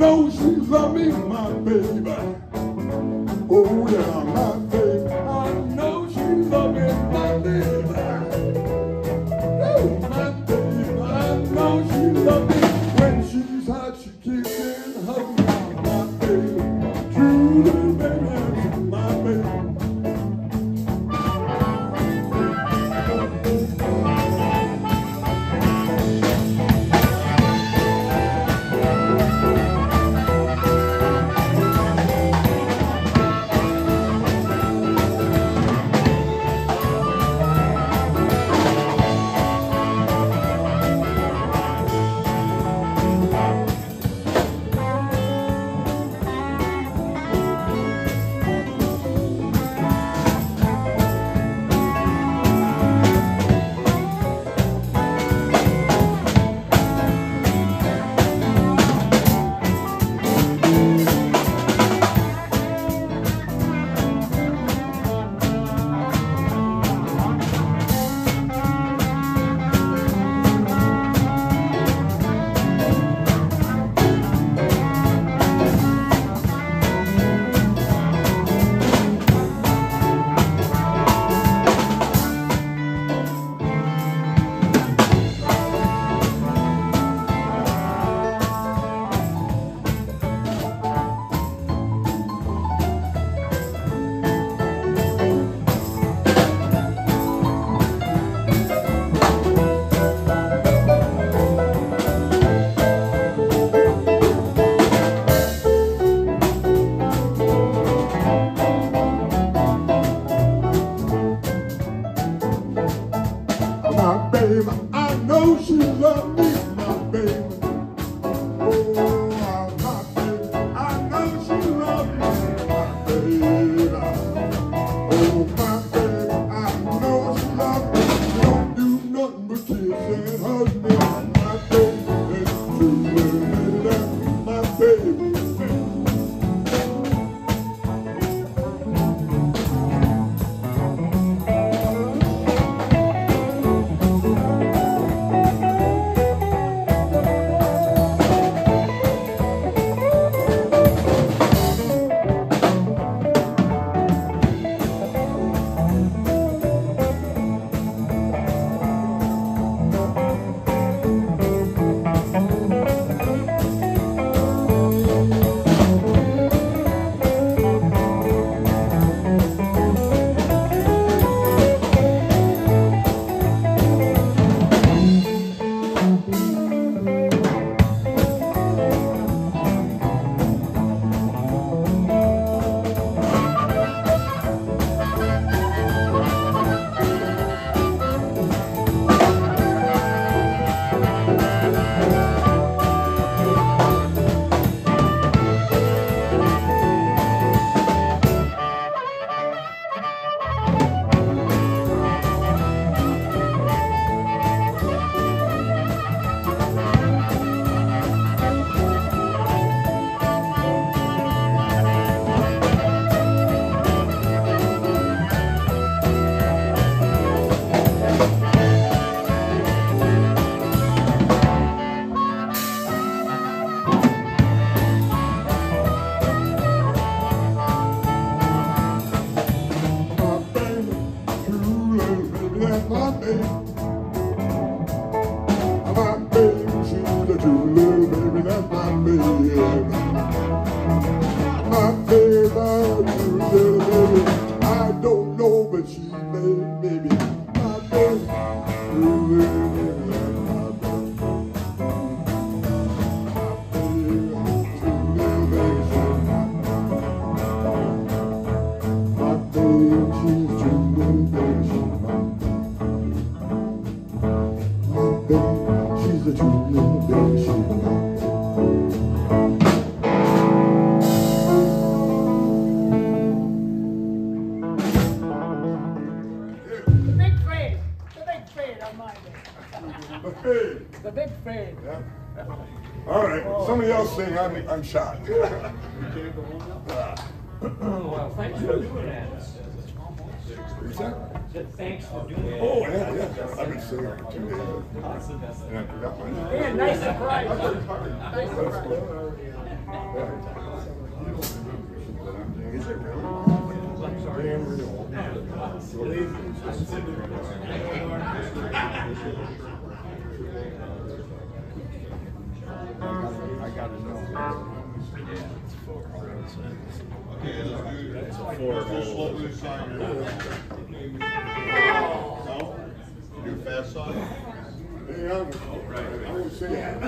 No, she's loving my baby. babe. I know she loves me. Ooh. world. Yeah. All right. Some of y'all sing. I'm, I'm shocked. Well, thanks for doing that. What's that? Thanks for doing that. Oh, yeah, yeah. I've been singing for two days. And I forgot my Yeah, nice surprise. Nice surprise. Is it really? Damn real. I gotta know. Okay, let's do, let's do slowly sign your. No? Do a fast sign? Hey, I'm, I was saying,